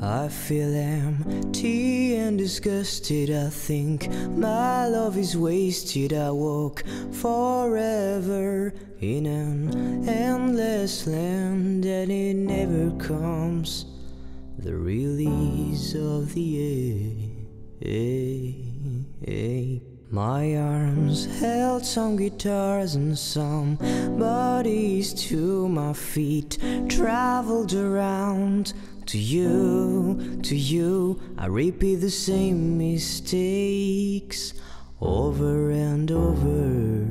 I feel empty and disgusted. I think my love is wasted. I walk forever in an endless land, and it never comes. The release of the air. My arms held some guitars and some bodies to my feet traveled around to you, to you. I repeat the same mistakes over and over.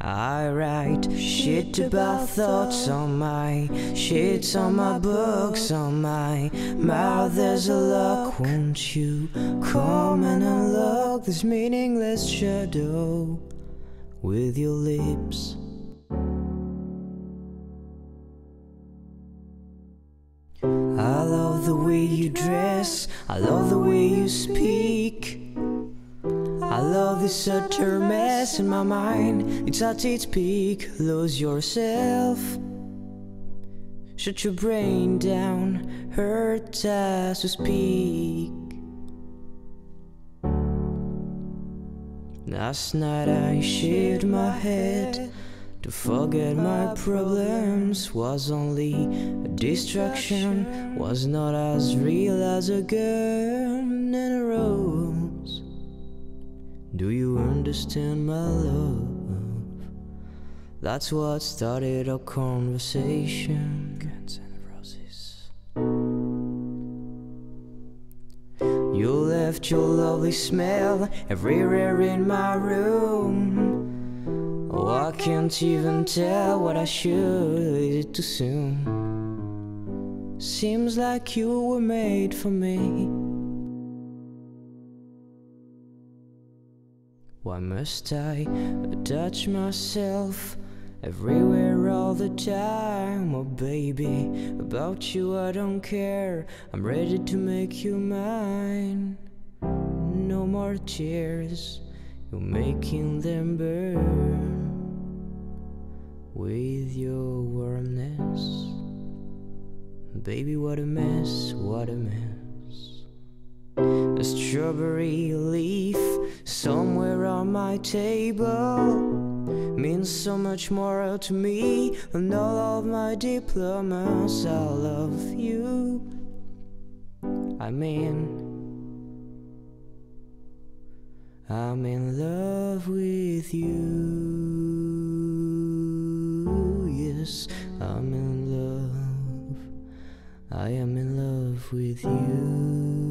I write shit about thoughts on my shits on my books on my mouth. There's a lock, won't you come and unlock this meaningless shadow with your lips? The way you dress, I love the way you speak. I love this utter mess in my mind. It's at its peak. Lose yourself. Shut your brain down. Hurt as to speak. Last night I shaved my head to forget my problems. Was only a distraction. Was not as real as a gun and a rose. Do you understand my love? That's what started our conversation. Guns and roses. You left your lovely smell everywhere in my room. Oh, I can't even tell what I should. Is it too soon? Seems like you were made for me. Why must I touch myself everywhere all the time? Oh, baby, about you I don't care. I'm ready to make you mine. No more tears, you're making them burn with your warmness. Baby, what a mess, what a mess. A strawberry leaf somewhere on my table means so much more to me than all of my diplomas. I love you. I mean, I'm in love with you. I'm in love. I am in love with you.